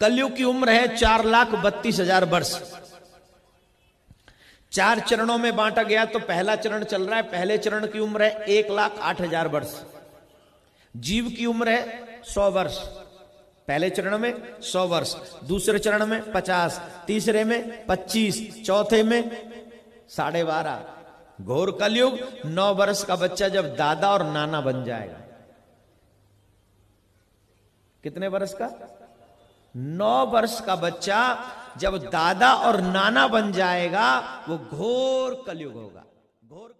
कलयुग की उम्र है चार लाख बत्तीस हज़ार वर्ष। चार चरणों में बांटा गया तो पहला चरण चल रहा है, पहले चरण की उम्र है एक लाख आठ हज़ार वर्ष। जीव की उम्र है सौ वर्ष। पहले चरण में सौ वर्ष, दूसरे चरण में पचास, तीसरे में पच्चीस, चौथे में साढ़े बारह। घोर कलयुग, नौ वर्ष का बच्चा जब दादा और नाना बन जाएगा। कितने वर्ष का? नौ वर्ष का बच्चा जब दादा और नाना बन जाएगा, वो घोर कलयुग होगा। घोर